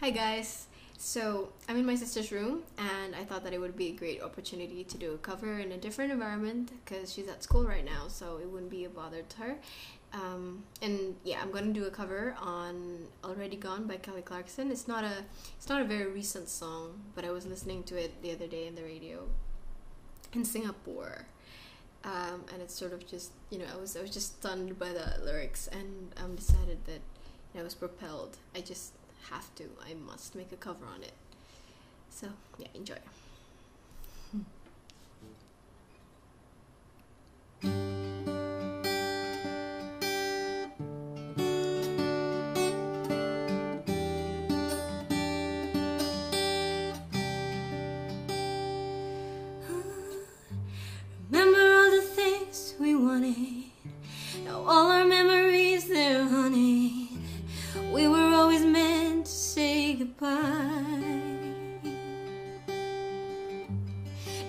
Hi guys. So I'm in my sister's room, and I thought that it would be a great opportunity to do a cover in a different environment because she's at school right now, so it wouldn't be a bother to her. Um, and yeah, I'm gonna do a cover on "Already Gone" by Kelly Clarkson. It's not a it's not a very recent song, but I was listening to it the other day in the radio in Singapore. Um, and it's sort of just you know I was I was just stunned by the lyrics and um, decided that you know, I was propelled. I just have to. I must make a cover on it. So, yeah, enjoy. Remember all the things we wanted. Now all our memories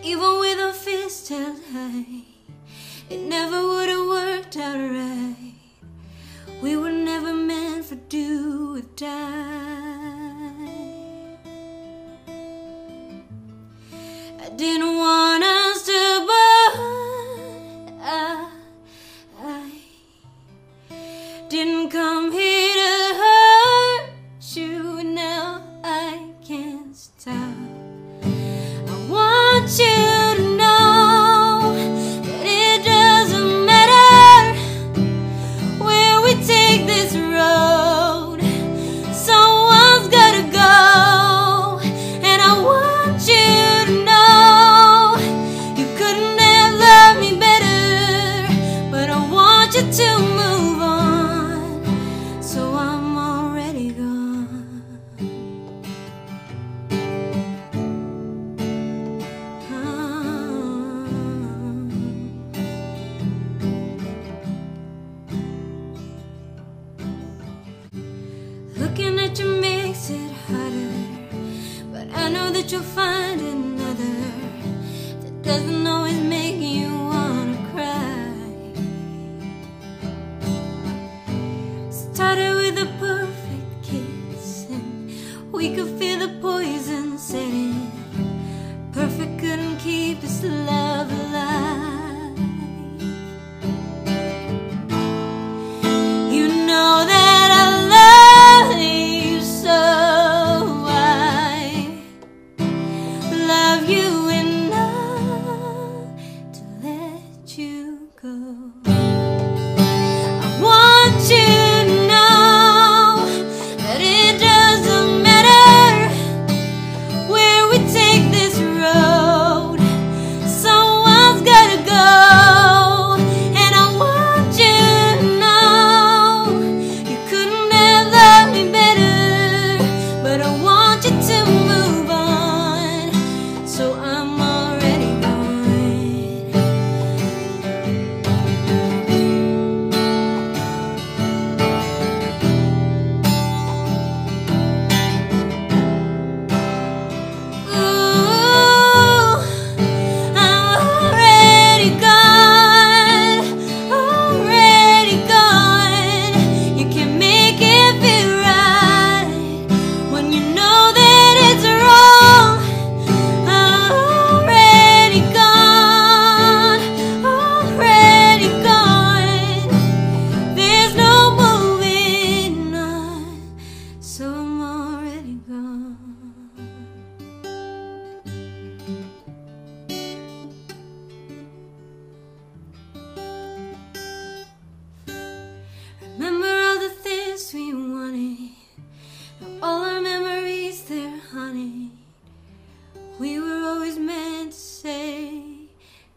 Even with our fists held high, it never would have worked out right. We were never meant for do or die. I didn't want want you to move on, so I'm already gone. Looking at you makes it harder, but I know that you'll find another could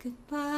goodbye.